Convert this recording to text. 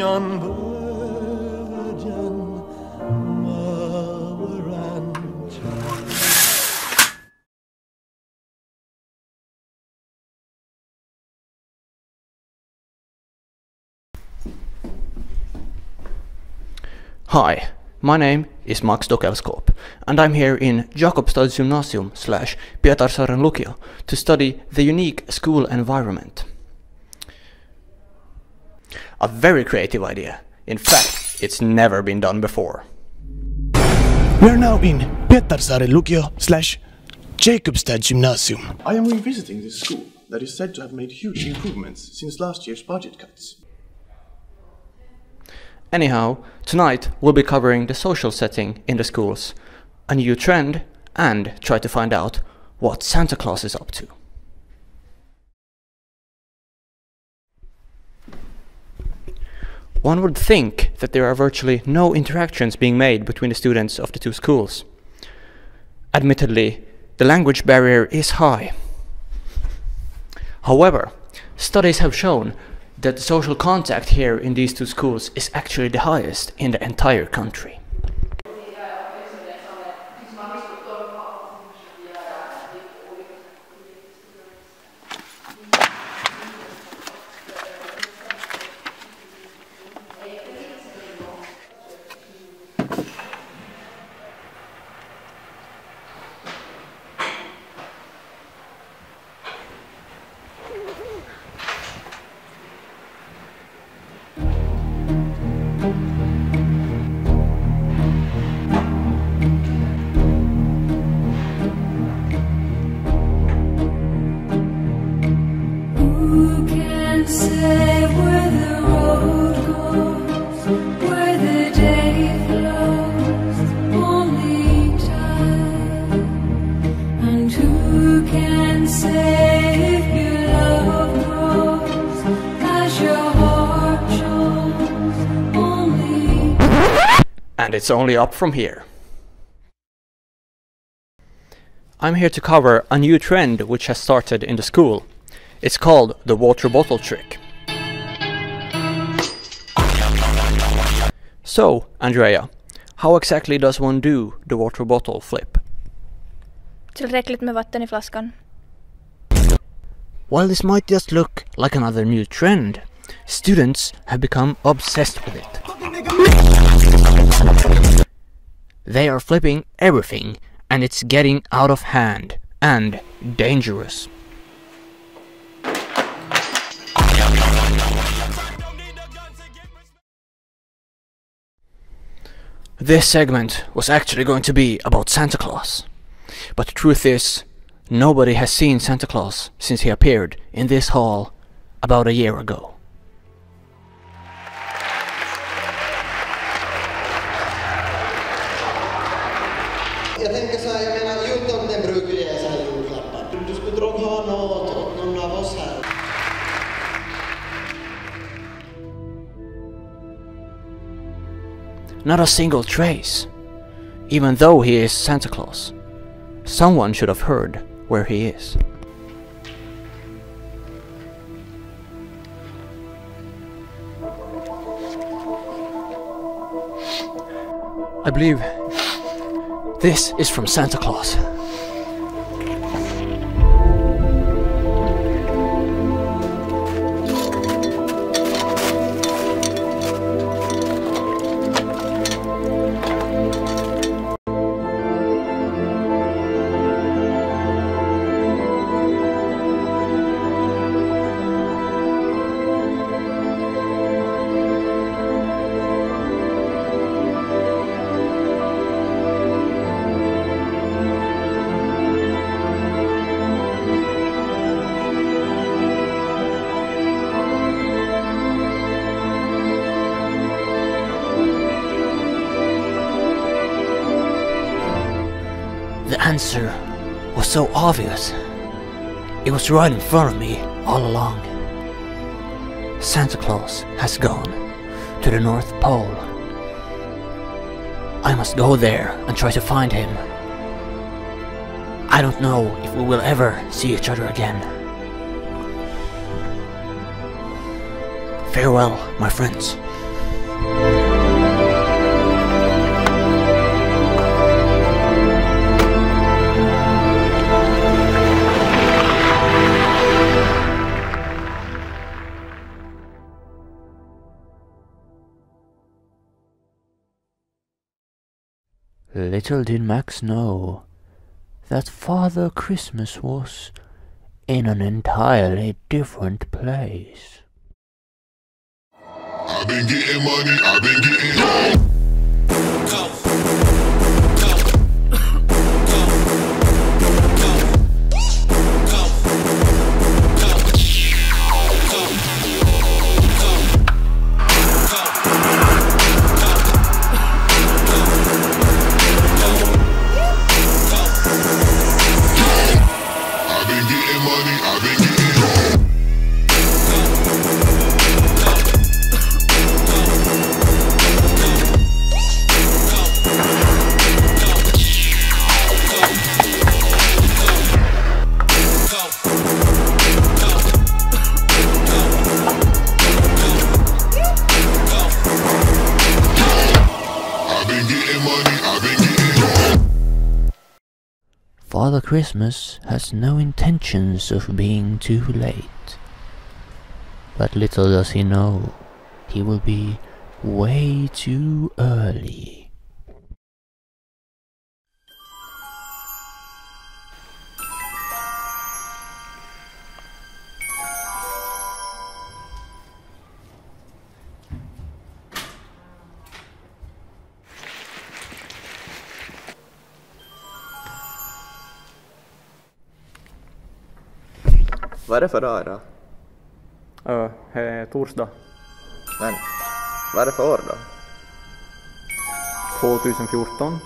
Hi, my name is Max Dåkelskåp, and I'm here in Jakobstads Gymnasium slash Pietarsaaren Lukio to study the unique school environment. A very creative idea. In fact, it's never been done before. We're now in Pietarsaaren Lukio slash Jakobstad Gymnasium. I am revisiting this school that is said to have made huge improvements since last year's budget cuts. Anyhow, tonight we'll be covering the social setting in the schools, a new trend, and try to find out what Santa Claus is up to. One would think that there are virtually no interactions being made between the students of the two schools. Admittedly, the language barrier is high. However, studies have shown that the social contact here in these two schools is actually the highest in the entire country. And it's only up from here. I'm here to cover a new trend which has started in the school. It's called the water bottle trick. So, Andrea, how exactly does one do the water bottle flip? Tillräckligt med vatten i flaskan. While this might just look like another new trend, students have become obsessed with it. They are flipping everything, and it's getting out of hand and dangerous. This segment was actually going to be about Santa Claus. But the truth is, nobody has seen Santa Claus since he appeared in this hall about a year ago. Not a single trace. Even though he is Santa Claus, someone should have heard where he is. I believe this is from Santa Claus. Answer was so obvious. It was right in front of me all along. Santa Claus has gone to the North Pole. I must go there and try to find him. I don't know if we will ever see each other again. Farewell, my friends. Little did Max know that Father Christmas was in an entirely different place. I've been getting money, I've been getting I've Father Christmas has no intentions of being too late. But little does he know, he will be way too early. Vad är det för dag idag? Ö, eh, torsdag Men, vad är det för år då? 2014.